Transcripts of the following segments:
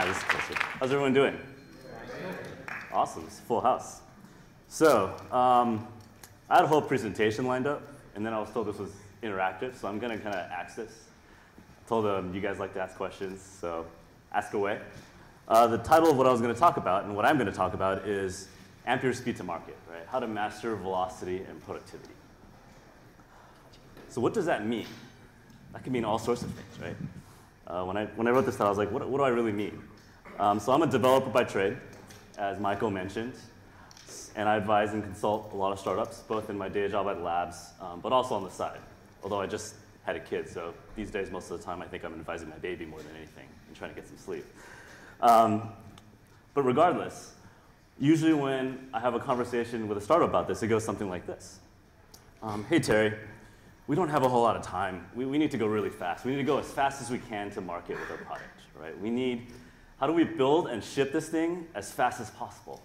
Ah, this is closer. How's everyone doing? Awesome, it's full house. So, um, I had a whole presentation lined up, and then I was told this was interactive, so I'm gonna kind of ask this. I told them you guys like to ask questions, so ask away. Uh, the title of what I was gonna talk about, and what I'm gonna talk about, is Ampere speed to market, right? How to master velocity and productivity. So what does that mean? That can mean all sorts of things, right? Uh, when, I, when I wrote this down, I was like, what, what do I really mean? Um, so I'm a developer by trade, as Michael mentioned, and I advise and consult a lot of startups, both in my day job at labs, um, but also on the side. Although I just had a kid, so these days, most of the time, I think I'm advising my baby more than anything and trying to get some sleep. Um, but regardless, usually when I have a conversation with a startup about this, it goes something like this. Um, hey, Terry, we don't have a whole lot of time. We, we need to go really fast. We need to go as fast as we can to market with our product, right? We need, how do we build and ship this thing as fast as possible?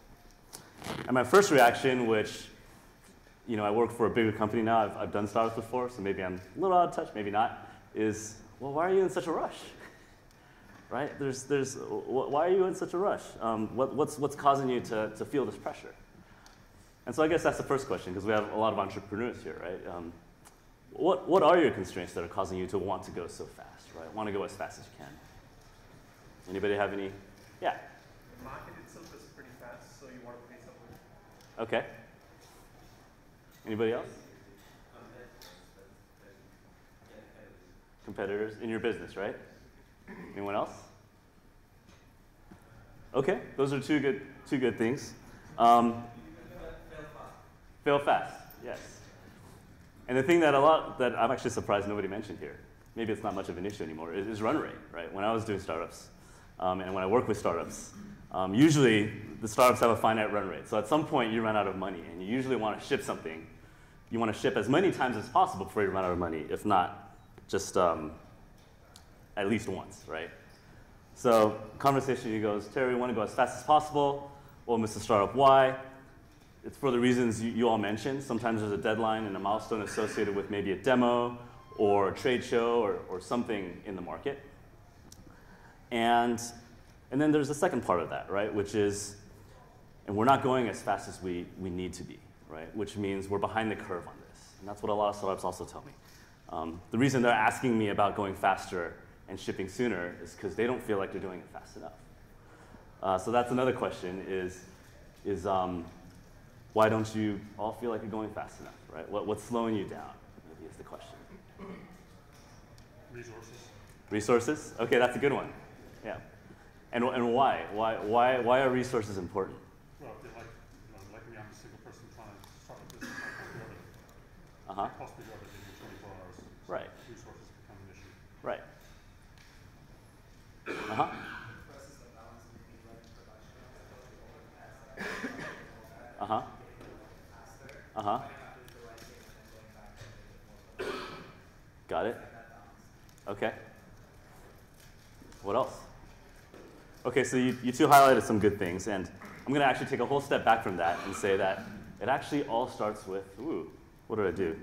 And my first reaction, which, you know, I work for a bigger company now, I've, I've done startups before, so maybe I'm a little out of touch, maybe not, is, well, why are you in such a rush? right? There's, there's, why are you in such a rush? Um, what, what's, what's causing you to, to feel this pressure? And so I guess that's the first question, because we have a lot of entrepreneurs here, right? Um, what, what are your constraints that are causing you to want to go so fast, right? Want to go as fast as you can? Anybody have any? Yeah. The market itself is pretty fast, so you want to with it. Okay. Anybody else? Competitors in your business, right? Anyone else? Okay, those are two good, two good things. Um, fail fast. fail fast, yes. And the thing that a lot that I'm actually surprised nobody mentioned here, maybe it's not much of an issue anymore, is, is run rate, right? When I was doing startups, um, and when I work with startups, um, usually the startups have a finite run rate. So at some point you run out of money, and you usually want to ship something. You want to ship as many times as possible before you run out of money, if not just um, at least once, right? So conversation goes, Terry, we want to go as fast as possible. Well, Mr. Startup, why? It's for the reasons you, you, all mentioned. Sometimes there's a deadline and a milestone associated with maybe a demo or a trade show or, or something in the market. And, and then there's the second part of that, right, which is, and we're not going as fast as we, we need to be, right, which means we're behind the curve on this. And that's what a lot of startups also tell me. Um, the reason they're asking me about going faster and shipping sooner is because they don't feel like they're doing it fast enough. Uh, so that's another question is, is um, why don't you all feel like you're going fast enough, right? What, what's slowing you down, maybe is the question. Resources. Resources? Okay, that's a good one. And, and why? why? Why why are resources important? Well, like, you know, like me, I'm a single person trying to start a business. I can't. Uh-huh. I possibly do everything in 24 hours. Right. Resources become an issue. Right. Uh-huh. Uh-huh. Uh-huh. Got it. Okay. What else? Okay, so you, you two highlighted some good things, and I'm going to actually take a whole step back from that and say that it actually all starts with, ooh, what did I do?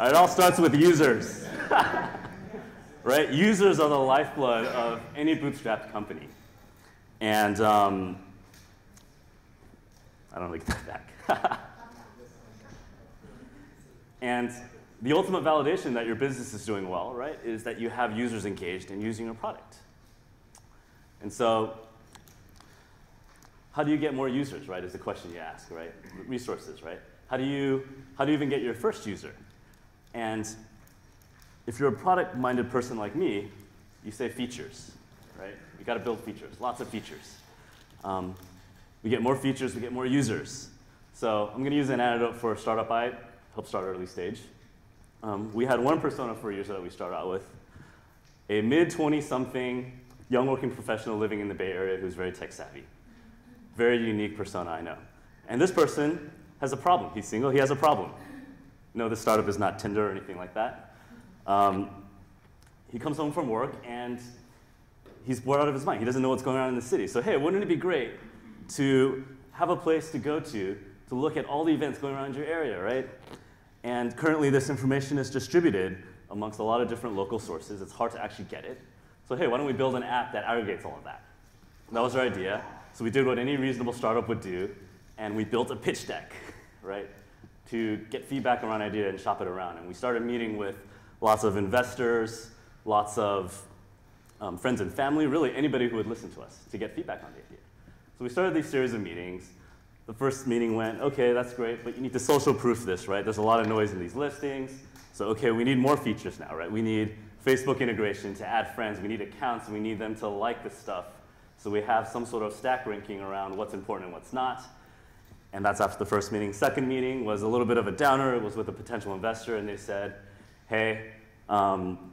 It all starts with users. right? Users are the lifeblood of any bootstrapped company. And um, I don't know, get that back. and the ultimate validation that your business is doing well, right, is that you have users engaged in using your product. And so, how do you get more users, right, is the question you ask, right? Resources, right? How do you, how do you even get your first user? And if you're a product-minded person like me, you say features, right? You got to build features, lots of features. Um, we get more features, we get more users. So I'm going to use an anecdote for a startup I helped start early stage. Um, we had one persona for a user that we started out with, a mid-20-something young working professional living in the Bay Area who's very tech savvy. Very unique persona, I know. And this person has a problem. He's single, he has a problem. No, this startup is not Tinder or anything like that. Um, he comes home from work and he's bored out of his mind. He doesn't know what's going on in the city. So, hey, wouldn't it be great to have a place to go to to look at all the events going around your area, right? And currently, this information is distributed amongst a lot of different local sources. It's hard to actually get it. So hey, why don't we build an app that aggregates all of that? That was our idea. So we did what any reasonable startup would do, and we built a pitch deck, right, to get feedback around idea and shop it around. And we started meeting with lots of investors, lots of um, friends and family, really anybody who would listen to us to get feedback on the idea. So we started these series of meetings. The first meeting went, okay, that's great, but you need to social proof this, right? There's a lot of noise in these listings. So, okay, we need more features now, right? We need Facebook integration to add friends. We need accounts, we need them to like the stuff. So we have some sort of stack ranking around what's important and what's not. And that's after the first meeting. Second meeting was a little bit of a downer. It was with a potential investor, and they said, hey, um,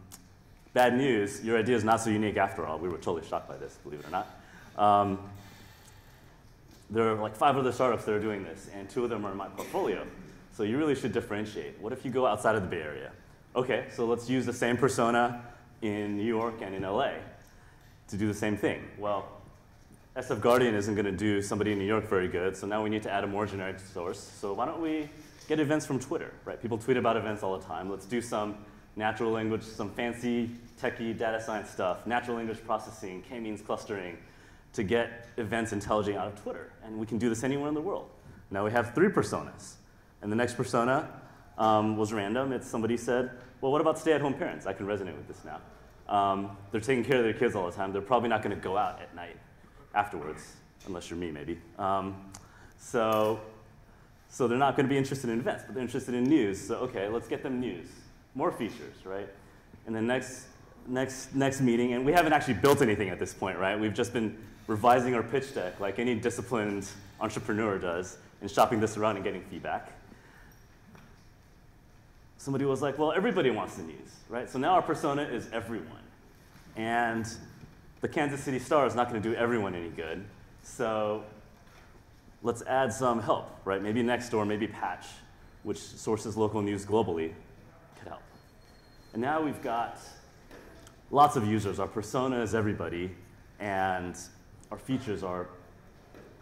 bad news, your idea is not so unique after all. We were totally shocked by this, believe it or not. Um, there are like five other startups that are doing this, and two of them are in my portfolio. So you really should differentiate. What if you go outside of the Bay Area? Okay, so let's use the same persona in New York and in LA to do the same thing. Well, SF Guardian isn't going to do somebody in New York very good, so now we need to add a more generic source. So why don't we get events from Twitter, right? People tweet about events all the time. Let's do some natural language, some fancy techie data science stuff, natural language processing, k-means clustering, to get events intelligent out of Twitter. And we can do this anywhere in the world. Now we have three personas. And the next persona um, was random. It's somebody said, well, what about stay-at-home parents? I can resonate with this now. Um, they're taking care of their kids all the time. They're probably not going to go out at night afterwards, unless you're me, maybe. Um, so, so they're not going to be interested in events, but they're interested in news. So, okay, let's get them news. More features, right? And then next, next, next meeting, and we haven't actually built anything at this point, right? We've just been revising our pitch deck like any disciplined entrepreneur does and shopping this around and getting feedback. Somebody was like, well, everybody wants the news, right? So now our persona is everyone. And the Kansas City Star is not going to do everyone any good. So let's add some help, right? Maybe Nextdoor, maybe Patch, which sources local news globally, could help. And now we've got lots of users. Our persona is everybody, and our features are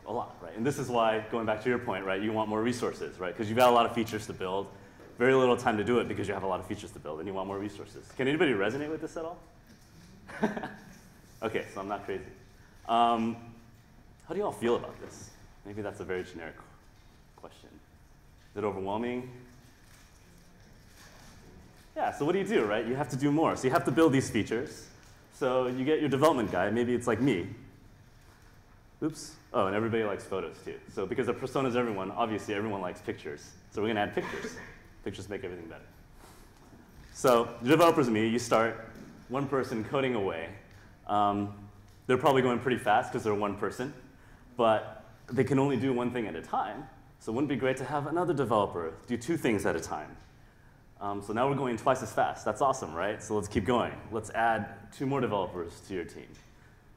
a lot, right? And this is why, going back to your point, right, you want more resources, right? Because you've got a lot of features to build, very little time to do it because you have a lot of features to build, and you want more resources. Can anybody resonate with this at all? okay, so I'm not crazy. Um, how do you all feel about this? Maybe that's a very generic question. Is it overwhelming? Yeah, so what do you do, right? You have to do more. So you have to build these features. So you get your development guy, maybe it's like me. Oops. Oh, and everybody likes photos too. So because the persona is everyone, obviously everyone likes pictures. So we're gonna add pictures. Pictures make everything better. So the developers me, you start one person coding away. Um, they're probably going pretty fast because they're one person, but they can only do one thing at a time. So wouldn't be great to have another developer do two things at a time? Um, so now we're going twice as fast. That's awesome, right? So let's keep going. Let's add two more developers to your team.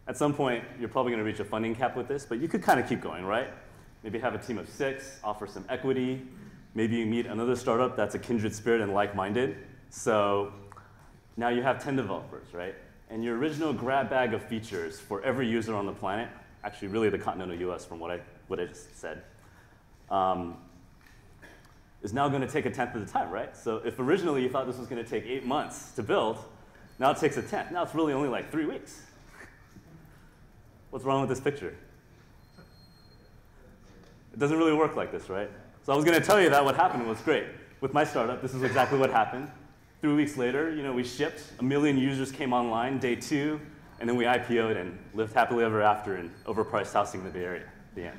At some point, you're probably going to reach a funding cap with this, but you could kind of keep going, right? Maybe have a team of six, offer some equity. Maybe you meet another startup that's a kindred spirit and like-minded. So now you have 10 developers, right? And your original grab bag of features for every user on the planet, actually really the continental US from what I, what I just said, um, is now going to take a tenth of the time, right? So if originally you thought this was going to take eight months to build, now it takes a tenth. Now it's really only like three weeks. What's wrong with this picture? It doesn't really work like this, right? So I was going to tell you that what happened was great. With my startup, this is exactly what happened. Three weeks later, you know, we shipped, a million users came online, day two, and then we IPO'd and lived happily ever after in overpriced housing in the Bay Area. The end.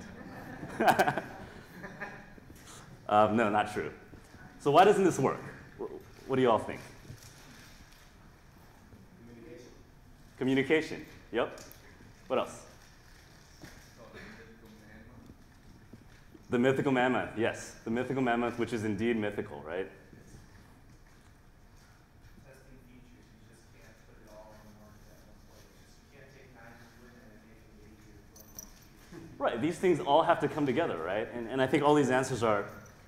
um, no, not true. So why doesn't this work? What do you all think? Communication. Communication. Yep. What else? The mythical Man-Month, yes. The mythical Man-Month, which is indeed mythical, right? Right, these things all have to come together, right? And, and I think all these answers are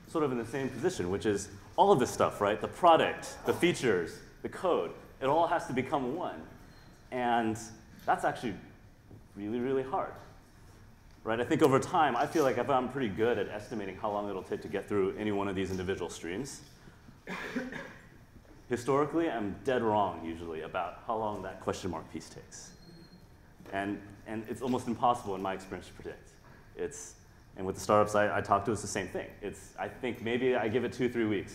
sort of in the same position, which is all of this stuff, right? The product, the features, the code, it all has to become one. And that's actually really, really hard. Right? I think over time, I feel like gotten pretty good at estimating how long it'll take to get through any one of these individual streams. historically, I'm dead wrong usually about how long that question mark piece takes. And, and it's almost impossible in my experience to predict. It's, and with the startups I, I talk to, it's the same thing. It's, I think maybe I give it two, three weeks.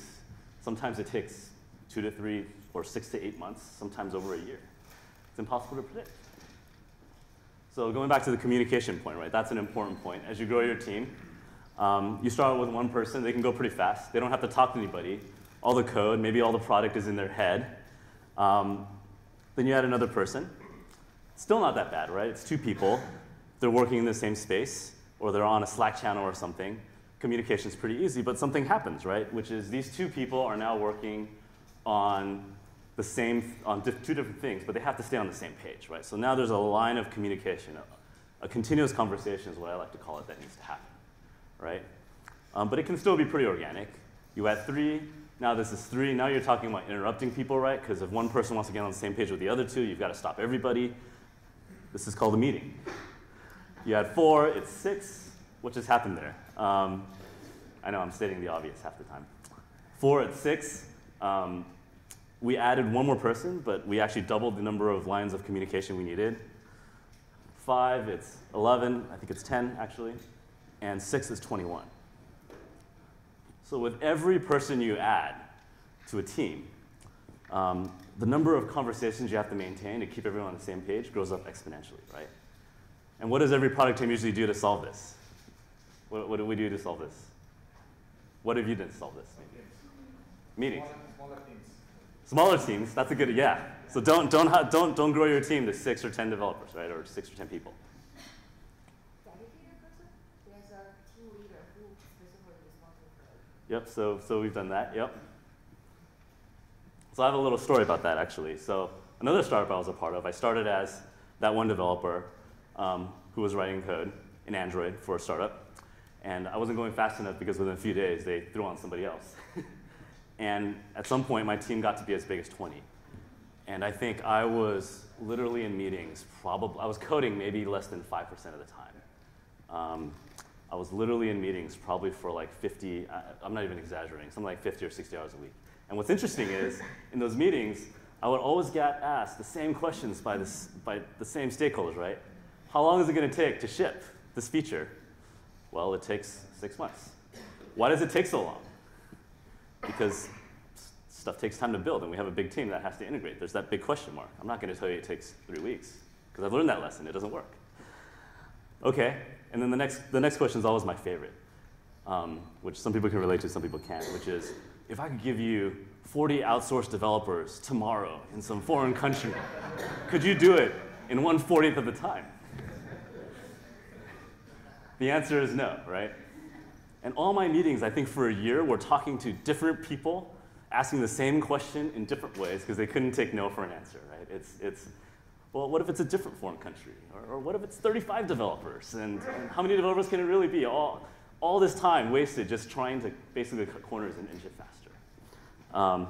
Sometimes it takes two to three or six to eight months, sometimes over a year. It's impossible to predict. So going back to the communication point, right? That's an important point. As you grow your team, um, you start with one person. They can go pretty fast. They don't have to talk to anybody. All the code, maybe all the product is in their head. Um, then you add another person. Still not that bad, right? It's two people. They're working in the same space, or they're on a Slack channel or something. Communication is pretty easy, but something happens, right? Which is these two people are now working on the same, on two different things, but they have to stay on the same page, right? So now there's a line of communication, a, a continuous conversation is what I like to call it, that needs to happen, right? Um, but it can still be pretty organic. You add three, now this is three. Now you're talking about interrupting people, right? Because if one person wants to get on the same page with the other two, you've got to stop everybody. This is called a meeting. You add four, it's six. What just happened there? Um, I know I'm stating the obvious half the time. Four, it's six. Um, we added one more person, but we actually doubled the number of lines of communication we needed. Five, it's 11. I think it's 10, actually. And six is 21. So with every person you add to a team, um, the number of conversations you have to maintain to keep everyone on the same page grows up exponentially, right? And what does every product team usually do to solve this? What, what do we do to solve this? What have you done to solve this? Meetings. Smaller, teams. Smaller teams. That's a good. Yeah. So don't don't don't don't grow your team to six or ten developers, right, or six or ten people. Yep, so, so we've done that, yep. So I have a little story about that actually. So another startup I was a part of, I started as that one developer um, who was writing code in Android for a startup. And I wasn't going fast enough because within a few days they threw on somebody else. And at some point my team got to be as big as 20. And I think I was literally in meetings, probably, I was coding maybe less than 5% of the time. Um, I was literally in meetings probably for like 50, I'm not even exaggerating, something like 50 or 60 hours a week. And what's interesting is, in those meetings, I would always get asked the same questions by, this, by the same stakeholders, right? How long is it going to take to ship this feature? Well, it takes six months. Why does it take so long? Because stuff takes time to build, and we have a big team that has to integrate. There's that big question mark. I'm not going to tell you it takes three weeks, because I've learned that lesson. It doesn't work. Okay, and then the next, the next question is always my favorite, um, which some people can relate to, some people can't, which is, if I could give you 40 outsourced developers tomorrow in some foreign country, could you do it in 1 40th of the time? The answer is no, right? And all my meetings, I think for a year, were talking to different people, asking the same question in different ways because they couldn't take no for an answer, right? It's, it's, well, what if it's a different foreign country? Or, or what if it's 35 developers? And, and, how many developers can it really be? All, all this time wasted just trying to basically cut corners and, inch ship faster. Um,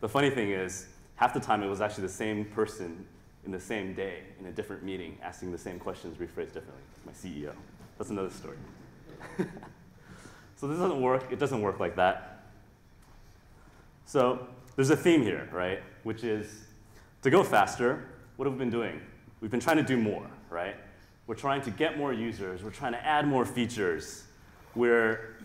the funny thing is, half the time it was actually the same person in the same day in a different meeting asking the same questions rephrased differently. My CEO. That's another story. so this doesn't work. It doesn't work like that. So there's a theme here, right? Which is to go faster, what have we been doing? We've been trying to do more, right? We're trying to get more users. We're trying to add more features. We're,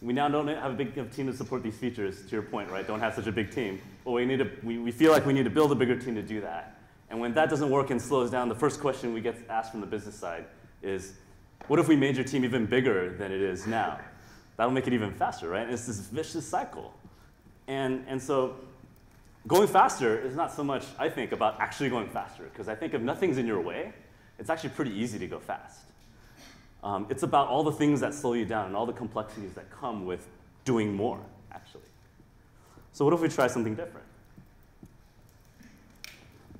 we now don't have a big enough team to support these features, to your point, right? Don't have such a big team. But we, need to, we, we feel like we need to build a bigger team to do that. And when that doesn't work and slows down, the first question we get asked from the business side is, what if we made your team even bigger than it is now? That'll make it even faster, right? And it's this vicious cycle. And, and so Going faster is not so much, I think, about actually going faster, because I think if nothing's in your way, it's actually pretty easy to go fast. Um, it's about all the things that slow you down and all the complexities that come with doing more, actually. So, what if we try something different?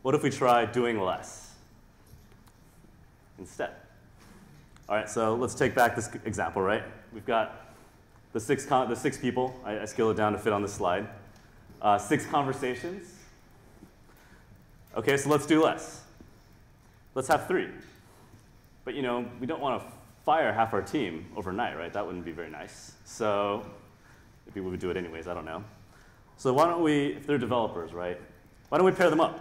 What if we try doing less instead? All right, so let's take back this example, right? We've got the six, the six people. I, I scale it down to fit on the slide uh, six conversations. Okay, so let's do less. Let's have three. But you know, we don't want to fire half our team overnight, right? That wouldn't be very nice. So maybe we would do it anyways, I don't know. So why don't we, if they're developers, right? Why don't we pair them up?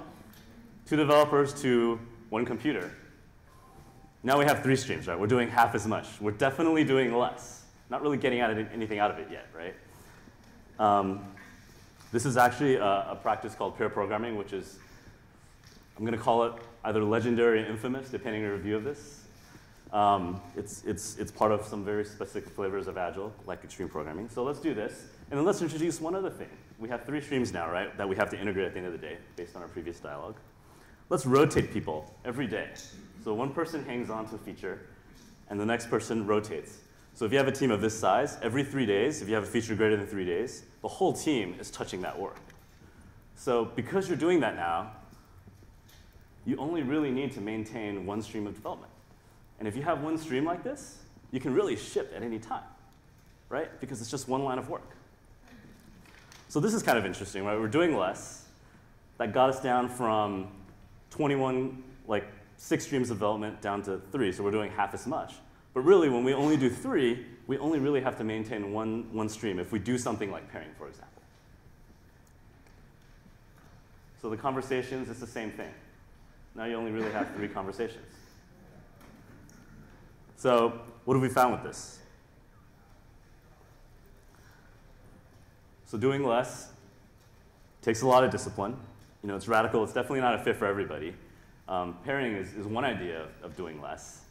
Two developers to one computer. Now we have three streams, right? We're doing half as much. We're definitely doing less. Not really getting out anything out of it yet, right? Um, this is actually a, a practice called pair programming, which is, I'm going to call it either legendary or infamous, depending on your view of this. Um, it's, it's, it's part of some very specific flavors of Agile, like extreme programming. So let's do this. And then let's introduce one other thing. We have three streams now, right, that we have to integrate at the end of the day, based on our previous dialogue. Let's rotate people every day. So one person hangs on to a feature, and the next person rotates. So if you have a team of this size, every three days, if you have a feature greater than three days, the whole team is touching that work. So because you're doing that now, you only really need to maintain one stream of development. And if you have one stream like this, you can really ship at any time, right? Because it's just one line of work. So this is kind of interesting, right? We're doing less. That got us down from 21, like six streams of development down to three, so we're doing half as much. But really, when we only do three, we only really have to maintain one, one stream if we do something like pairing, for example. So the conversations, it's the same thing. Now you only really have three conversations. So what have we found with this? So doing less takes a lot of discipline. You know, it's radical. It's definitely not a fit for everybody. Um, pairing is, is one idea of, of doing less.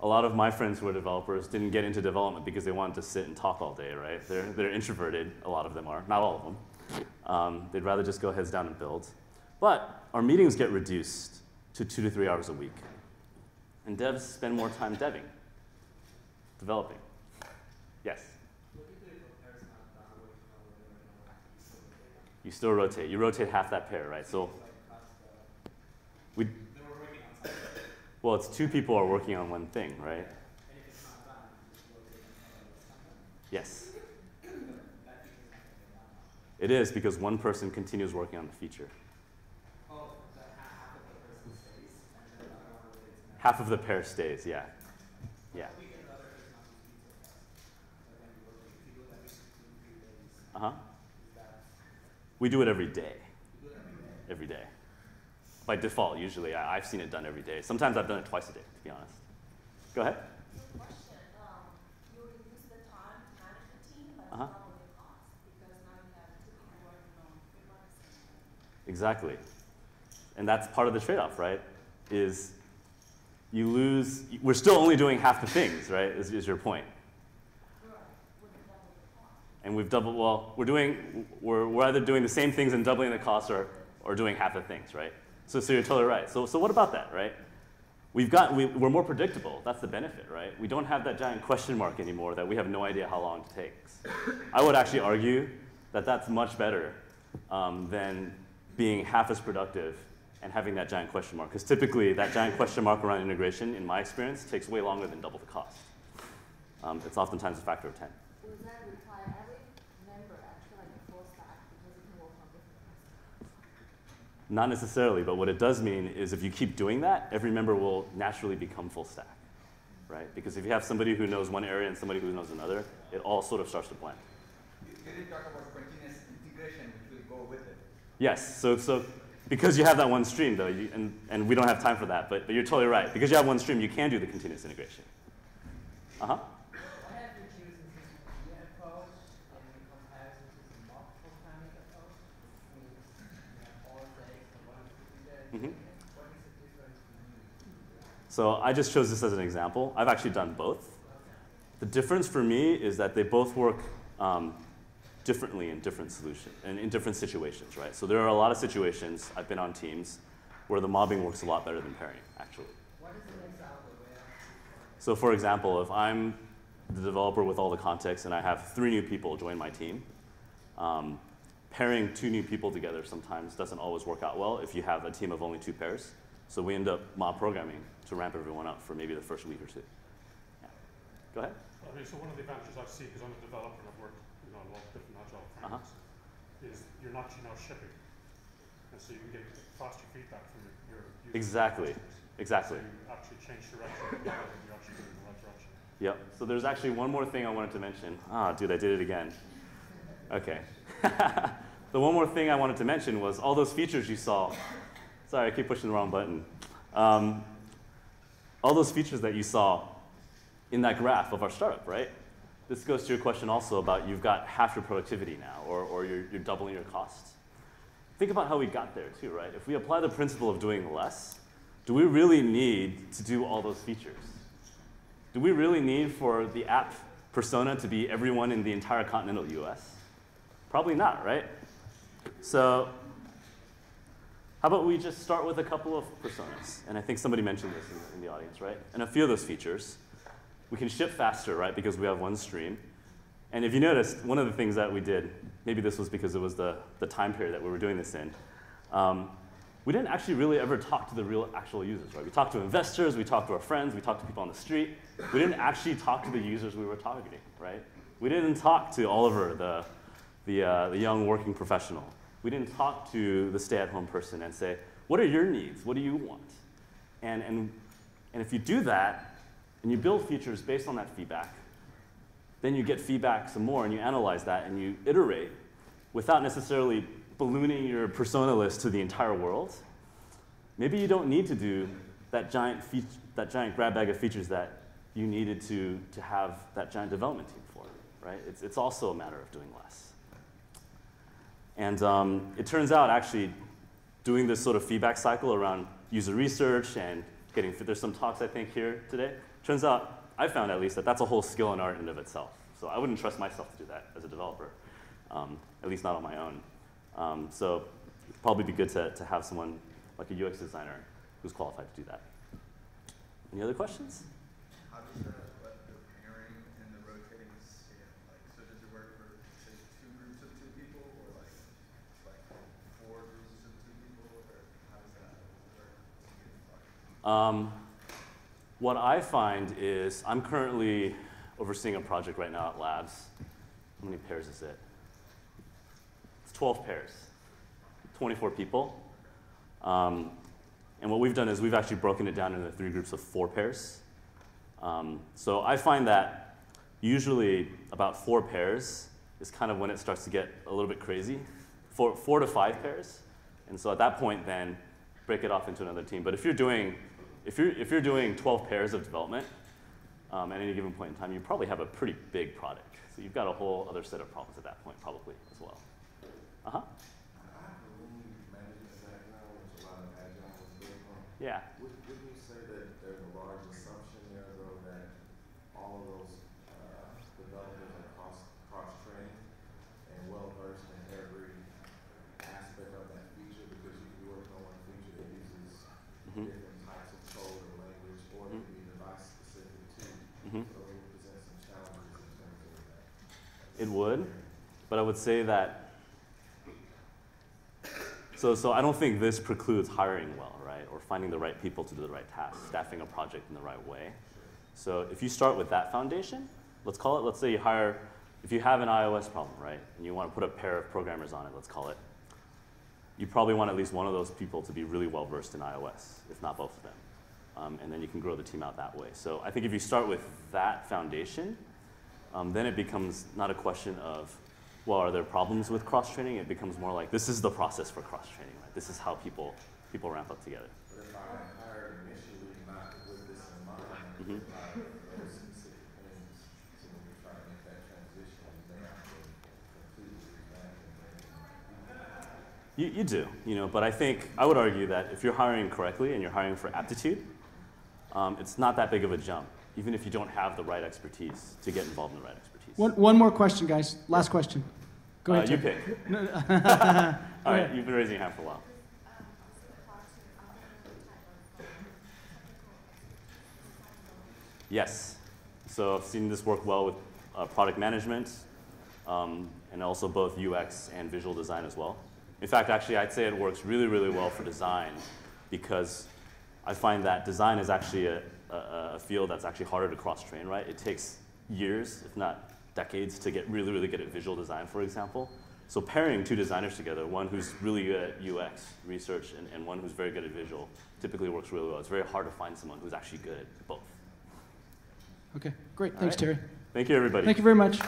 A lot of my friends who are developers didn't get into development because they wanted to sit and talk all day, right? They're, they're introverted, a lot of them are, not all of them. Um, they'd rather just go heads down and build. But our meetings get reduced to two to three hours a week. And devs spend more time deving, developing. Yes? You still rotate. You rotate half that pair, right? So we. Well, it's two people are working on one thing, right? Yes. It is because one person continues working on the feature. Half of the pair stays, yeah. Yeah. Uh huh. We do it every day. Every day. By default, usually. I, I've seen it done every day. Sometimes I've done it twice a day, to be honest. Go ahead. Good question. Um, you reduce the time to manage the team, but Uh-huh. double the cost because now you have two people working on three months. Exactly. And that's part of the trade off, right? Is you lose, we're still only doing half the things, right? Is, is your point. And we've doubled, well, we're doing, we're, we're either doing the same things and doubling the cost or, or doing half the things, right? So, so you're totally right. So, so what about that, right? We've got, we, we're more predictable. That's the benefit, right? We don't have that giant question mark anymore that we have no idea how long it takes. I would actually argue that that's much better um, than being half as productive and having that giant question mark. Because typically, that giant question mark around integration, in my experience, takes way longer than double the cost. Um, it's oftentimes a factor of 10. Does that require every member actually like a full stack because it can work on different things? Not necessarily, but what it does mean is if you keep doing that, every member will naturally become full stack, right? Because if you have somebody who knows one area and somebody who knows another, it all sort of starts to blend. Can you talk about continuous integration which will go with it? Yes, so, so because you have that one stream, though, you, and, and we don't have time for that, but, but you're totally right. Because you have one stream, you can do the continuous integration. Uh huh. Why have you chosen this year approach in comparison to the mob programming approach? I mean, you have all the extra one Mhm. You? So I just chose this as an example. I've actually done both. The difference for me is that they both work um, differently in different solutions and in different situations, right? So there are a lot of situations I've been on teams where the mobbing works a lot better than pairing, actually. So for example, if I'm the developer with all the context and I have three new people join my team, um, pairing two new people together sometimes doesn't always work out well if you have a team of only two pairs. So we end up mob programming to ramp everyone up for maybe the first week or two. Yeah. Go ahead. So one of the advantages I've seen, because I'm a developer and I've worked, you know, a lot of different agile Uh-huh. frameworks, is you're not, you know, shipping. And so you can get faster feedback from your, your users. Exactly. Exactly. So you actually change direction, and you're actually going in the right direction. Yep. So there's actually one more thing I wanted to mention. Ah, dude, I did it again. Okay. the one more thing I wanted to mention was all those features you saw. Sorry, I keep pushing the wrong button. Um, all those features that you saw in that graph of our startup, right? This goes to your question also about you've got half your productivity now, or, or you're, you're doubling your costs. Think about how we got there too, right? If we apply the principle of doing less, do we really need to do all those features? Do we really need for the app persona to be everyone in the entire continental US? Probably not, right? So, how about we just start with a couple of personas? And I think somebody mentioned this in, in the audience, right? And a few of those features. We can ship faster, right? Because we have one stream. And if you noticed, one of the things that we did, maybe this was because it was the, the time period that we were doing this in, um, we didn't actually really ever talk to the real actual users, right? We talked to investors, we talked to our friends, we talked to people on the street. We didn't actually talk to the users we were targeting, right? We didn't talk to Oliver, the, the, uh, the young working professional. We didn't talk to the stay-at-home person and say, what are your needs? What do you want? And, and, and if you do that, and you build features based on that feedback, then you get feedback some more and you analyze that and you iterate without necessarily ballooning your persona list to the entire world. Maybe you don't need to do that giant, that giant grab bag of features that you needed to, to have that giant development team for, right? It's, it's also a matter of doing less. And um, it turns out actually doing this sort of feedback cycle around user research and getting, there's some talks I think here today. Turns out, I found at least, that that's a whole skill and art in and of itself. So I wouldn't trust myself to do that as a developer, um, at least not on my own. Um, so it'd probably be good to, to have someone like a UX designer who's qualified to do that. Any other questions? How does the, what, the pairing and the rotating scale, like, so does it work for, say, two groups of two people, or like, like four groups of two people, or how does that work? Um, what I find is I'm currently overseeing a project right now at Labs. How many pairs is it? It's 12 pairs, 24 people. Um, and what we've done is we've actually broken it down into three groups of four pairs. Um, so I find that usually about four pairs is kind of when it starts to get a little bit crazy. Four, four to five pairs. And so at that point, then break it off into another team. But if you're doing, if you're, if you're doing 12 pairs of development um, at any given point in time, you probably have a pretty big product. So you've got a whole other set of problems at that point, probably as well. Uh huh. I have a lean management background, which a lot of agile is built on. Yeah. Would, wouldn't you say that there's a large assumption there, though, that all of those, uh, developers are cross, cross-trained and well-versed in every aspect of that feature, because you can work on one feature that uses Mhm. different types of code or language, or it Mhm. can be device-specific too. Mhm. So it would present some challenges in terms of that. It would, but I would say that. So, so I don't think this precludes hiring well, right, or finding the right people to do the right tasks, staffing a project in the right way. So if you start with that foundation, let's call it. Let's say you hire, if you have an iOS problem, right, and you want to put a pair of programmers on it, let's call it. You probably want at least one of those people to be really well versed in iOS, if not both of them, um, and then you can grow the team out that way. So I think if you start with that foundation, um, then it becomes not a question of, well, are there problems with cross training? It becomes more like this is the process for cross training. Right? This is how people people ramp up together. But if I had hired initially not with this in mind, I Mhm. could apply those specific things, so when we try to make that transition, we may have to completely revamp and You, you do, you know, but I think I would argue that if you're hiring correctly and you're hiring for aptitude, um, it's not that big of a jump, even if you don't have the right expertise to get involved in the right expertise. One, one more question, guys. Last question. Go Uh, ahead. you pick. No, no. All right, you've been raising your hand for a while. Also the part to, type of, technical Yes. So I've seen this work well with uh, product management um, and also both UX and visual design as well. In fact, actually, I'd say it works really, really well for design because I find that design is actually a, a, a field that's actually harder to cross-train, right? It takes years, if not decades, to get really, really good at visual design, for example. So pairing two designers together, one who's really good at UX research and, and one who's very good at visual, typically works really well. It's very hard to find someone who's actually good at both. Okay, great. All Thanks, right. Terry. Thank you, everybody. Thank you very much.